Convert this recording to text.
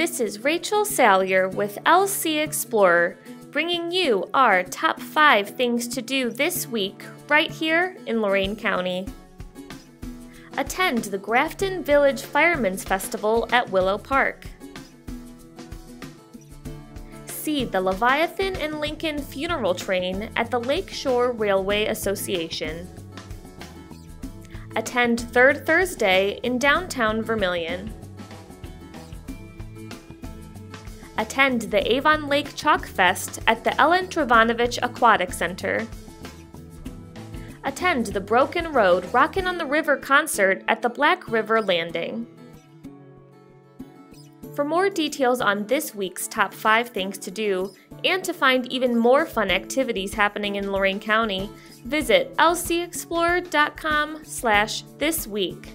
This is Rachel Salyer with LC Explorer, bringing you our top five things to do this week right here in Lorain County. Attend the Grafton Village Firemen's Festival at Willow Park. See the Leviathan and Lincoln funeral train at the Lakeshore Railway Association. Attend Third Thursday in downtown Vermilion. Attend the Avon Lake Chalk Fest at the Ellen Trivanovich Aquatic Center. Attend the Broken Road Rockin' on the River concert at the Black River Landing. For more details on this week's top 5 things to do, and to find even more fun activities happening in Lorain County, visit lcexplorer.com slash this week.